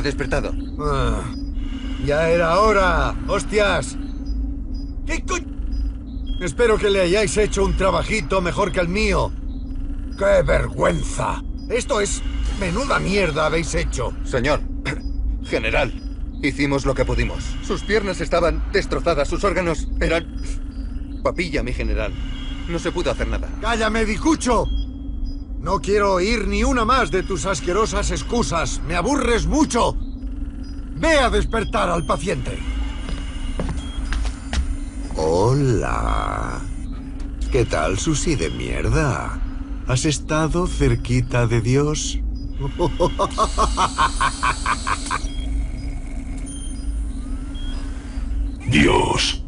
Ha despertado. Ah, ya era hora. ¡Hostias! ¿Qué co... Espero que le hayáis hecho un trabajito mejor que el mío. ¡Qué vergüenza! Esto es... Menuda mierda habéis hecho. Señor, general, hicimos lo que pudimos. Sus piernas estaban destrozadas, sus órganos eran... Papilla, mi general. No se pudo hacer nada. ¡Cállame, Dicucho! No quiero oír ni una más de tus asquerosas excusas. ¡Me aburres mucho! Ve a despertar al paciente. Hola. ¿Qué tal, Susi de mierda? ¿Has estado cerquita de Dios? Dios.